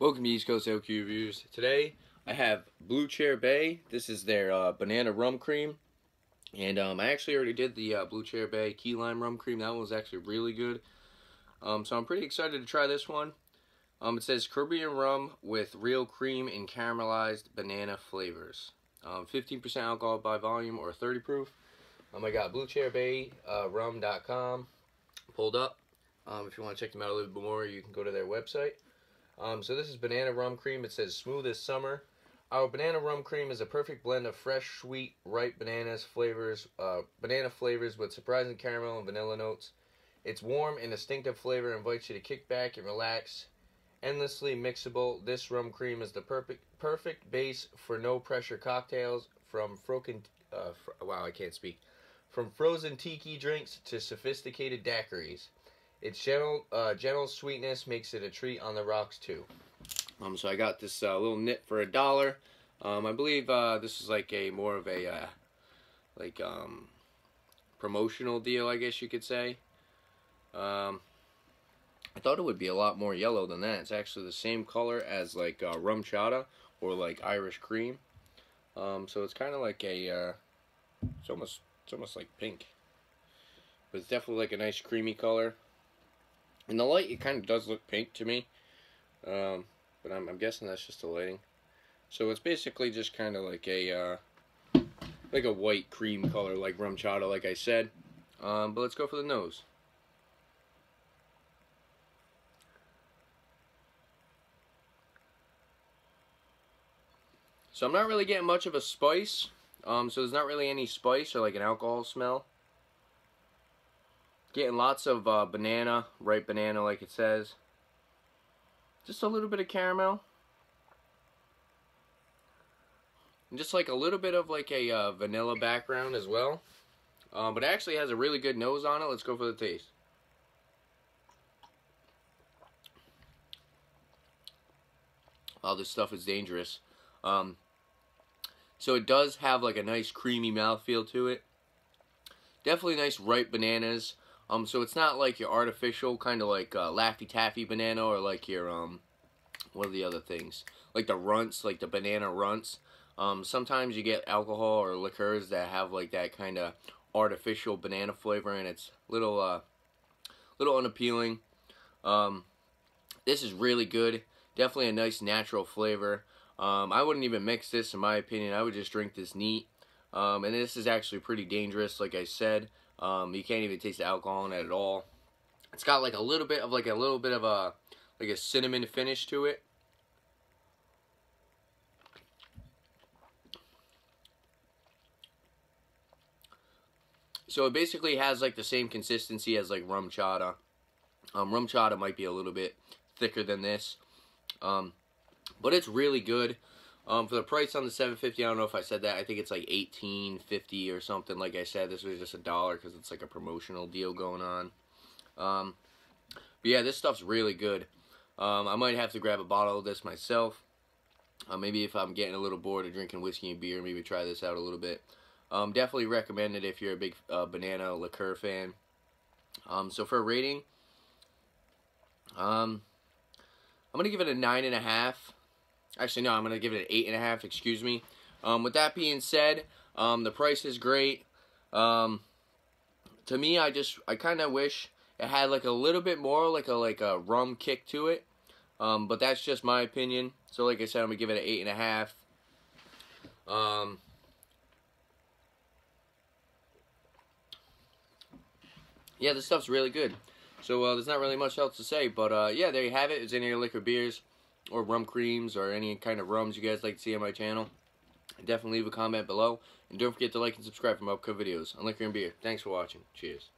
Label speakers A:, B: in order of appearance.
A: Welcome to East Coast LQ Reviews. Today I have Blue Chair Bay. This is their uh, banana rum cream. And um, I actually already did the uh, Blue Chair Bay key lime rum cream. That one was actually really good. Um, so I'm pretty excited to try this one. Um, it says Caribbean rum with real cream and caramelized banana flavors. 15% um, alcohol by volume or 30 proof. Um, I got bluechairbayrum.com uh, rum.com pulled up. Um, if you want to check them out a little bit more, you can go to their website. Um, so this is banana rum cream. It says smooth as summer. Our banana rum cream is a perfect blend of fresh, sweet, ripe bananas flavors, uh, banana flavors with surprising caramel and vanilla notes. Its warm and distinctive flavor invites you to kick back and relax. Endlessly mixable, this rum cream is the perfect perfect base for no pressure cocktails from frozen. Uh, fr wow, I can't speak. From frozen tiki drinks to sophisticated daiquiris. Its gentle, uh, gentle sweetness makes it a treat on the rocks too. Um, so I got this uh, little nip for a dollar. Um, I believe uh, this is like a more of a uh, like um, promotional deal, I guess you could say. Um, I thought it would be a lot more yellow than that. It's actually the same color as like uh, RumChata or like Irish cream. Um, so it's kind of like a, uh, it's almost, it's almost like pink. But it's definitely like a nice creamy color. In the light, it kind of does look pink to me. Um, but I'm, I'm, guessing that's just the lighting. So it's basically just kind of like a, uh, like a white cream color, like RumChata, like I said. Um, but let's go for the nose. So I'm not really getting much of a spice. Um, so there's not really any spice or like an alcohol smell. Getting lots of uh, banana, ripe banana like it says. Just a little bit of caramel. And just like a little bit of like a uh, vanilla background as well. Um, but it actually has a really good nose on it. Let's go for the taste. All this stuff is dangerous. Um, so it does have like a nice creamy mouthfeel to it. Definitely nice ripe bananas. Um, so it's not like your artificial kind of like uh, Laffy Taffy banana or like your um, what are the other things? Like the runts, like the banana runts. Um, sometimes you get alcohol or liqueurs that have like that kind of artificial banana flavor and it's little uh, little unappealing. Um, this is really good. Definitely a nice natural flavor. Um, I wouldn't even mix this in my opinion. I would just drink this neat. Um, and this is actually pretty dangerous, like I said. Um, you can't even taste the alcohol in it at all. It's got like a little bit of like a little bit of a like a cinnamon finish to it. So it basically has like the same consistency as like RumChata. Um, RumChata might be a little bit thicker than this. Um, but it's really good. Um, for the price on the 750, I don't know if I said that. I think it's like 18.50 or something. Like I said, this was just a dollar because it's like a promotional deal going on. Um, but yeah, this stuff's really good. Um, I might have to grab a bottle of this myself. Uh, maybe if I'm getting a little bored of drinking whiskey and beer, maybe try this out a little bit. Um, definitely recommend it if you're a big uh, banana liqueur fan. Um, so for a rating, um, I'm going to give it a 9.5. Actually, no, I'm going to give it an 8.5, excuse me. Um, with that being said, um, the price is great. Um, to me, I just, I kind of wish it had like a little bit more, like a, like a rum kick to it. Um, but that's just my opinion. So like I said, I'm to give it an 8.5. Um, yeah, this stuff's really good. So uh, there's not really much else to say, but uh, yeah, there you have it. It's in your liquor beers or rum creams or any kind of rums you guys like to see on my channel. Definitely leave a comment below. And don't forget to like and subscribe for more upcoming videos liquor and beer. Thanks for watching. Cheers.